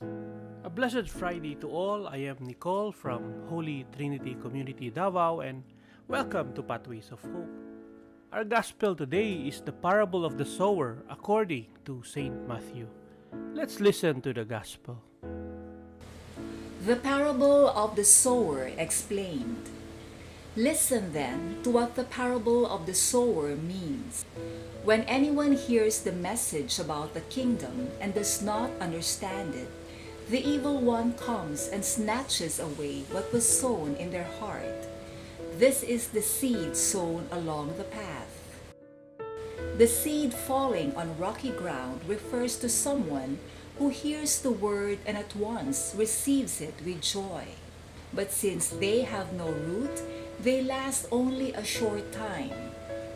A blessed Friday to all. I am Nicol from Holy Trinity Community Davao and welcome to Pathways of Hope. Our gospel today is the parable of the sower according to St. Matthew. Let's listen to the gospel. The parable of the sower explained. Listen then to what the parable of the sower means. When anyone hears the message about the kingdom and does not understand it, the evil one comes and snatches away what was sown in their heart. This is the seed sown along the path. The seed falling on rocky ground refers to someone who hears the word and at once receives it with joy. But since they have no root, they last only a short time.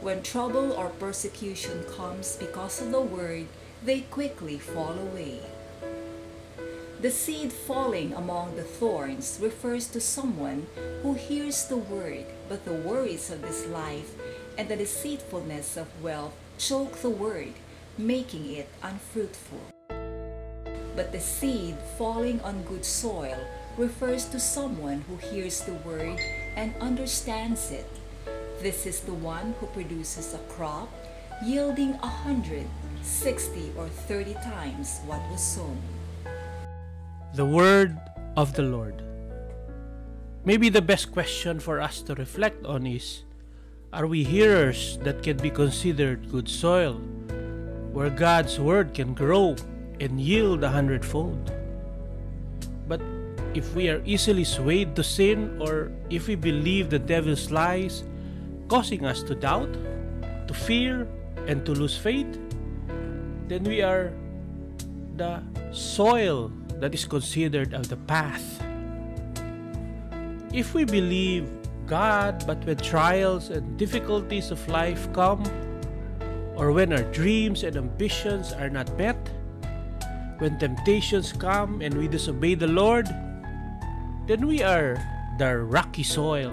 When trouble or persecution comes because of the word, they quickly fall away. The seed falling among the thorns refers to someone who hears the word, but the worries of this life and the deceitfulness of wealth choke the word, making it unfruitful. But the seed falling on good soil refers to someone who hears the word and understands it. This is the one who produces a crop yielding a hundred, sixty, or thirty times what was sown. The word of the Lord. Maybe the best question for us to reflect on is Are we hearers that can be considered good soil, where God's word can grow and yield a hundredfold? But if we are easily swayed to sin, or if we believe the devil's lies, causing us to doubt, to fear, and to lose faith, then we are the soil that is considered as the path. If we believe God, but when trials and difficulties of life come, or when our dreams and ambitions are not met, when temptations come and we disobey the Lord, then we are the rocky soil.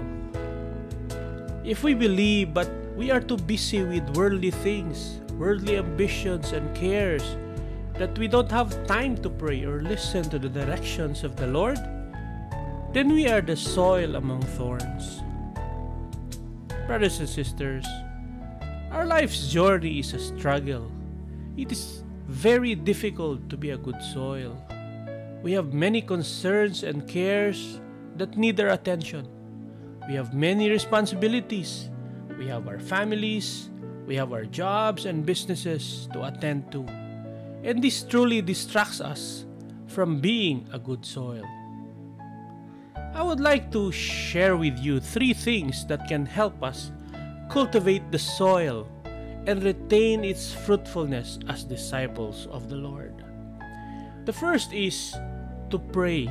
If we believe, but we are too busy with worldly things, worldly ambitions and cares, that we don't have time to pray or listen to the directions of the Lord, then we are the soil among thorns. Brothers and sisters, our life's journey is a struggle. It is very difficult to be a good soil. We have many concerns and cares that need our attention. We have many responsibilities. We have our families, we have our jobs and businesses to attend to and this truly distracts us from being a good soil. I would like to share with you three things that can help us cultivate the soil and retain its fruitfulness as disciples of the Lord. The first is to pray.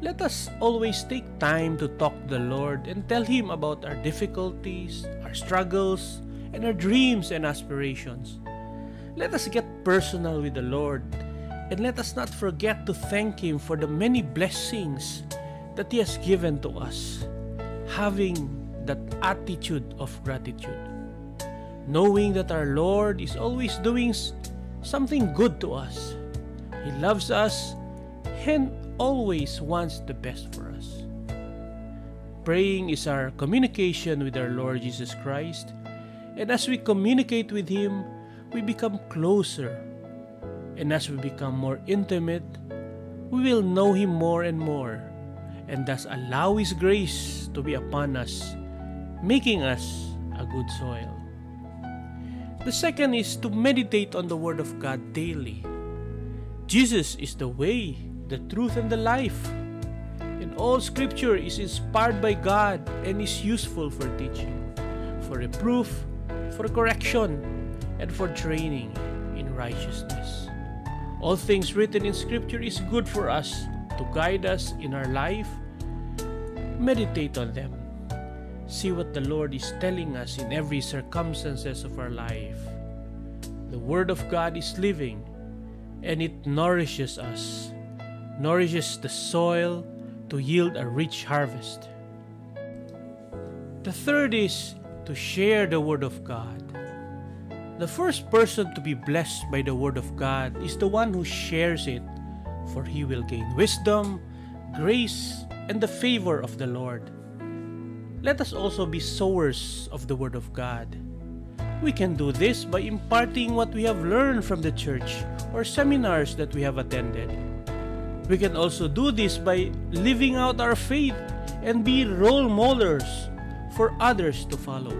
Let us always take time to talk to the Lord and tell Him about our difficulties, our struggles, and our dreams and aspirations. Let us get personal with the Lord and let us not forget to thank Him for the many blessings that He has given to us, having that attitude of gratitude, knowing that our Lord is always doing something good to us. He loves us and always wants the best for us. Praying is our communication with our Lord Jesus Christ, and as we communicate with Him, we become closer. And as we become more intimate, we will know Him more and more, and thus allow His grace to be upon us, making us a good soil. The second is to meditate on the Word of God daily. Jesus is the way, the truth, and the life. And all Scripture is inspired by God and is useful for teaching, for reproof, for correction, and for training in righteousness. All things written in Scripture is good for us to guide us in our life. Meditate on them. See what the Lord is telling us in every circumstances of our life. The Word of God is living and it nourishes us, nourishes the soil to yield a rich harvest. The third is to share the Word of God. The first person to be blessed by the Word of God is the one who shares it for he will gain wisdom, grace, and the favor of the Lord. Let us also be sowers of the Word of God. We can do this by imparting what we have learned from the church or seminars that we have attended. We can also do this by living out our faith and be role models for others to follow.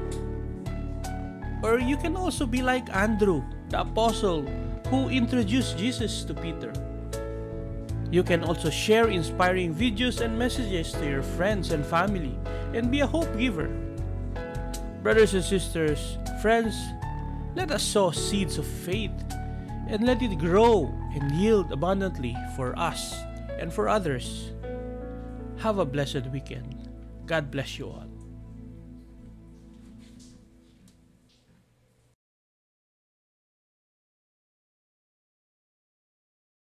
Or you can also be like Andrew, the apostle who introduced Jesus to Peter. You can also share inspiring videos and messages to your friends and family and be a hope giver. Brothers and sisters, friends, let us sow seeds of faith and let it grow and yield abundantly for us and for others. Have a blessed weekend. God bless you all.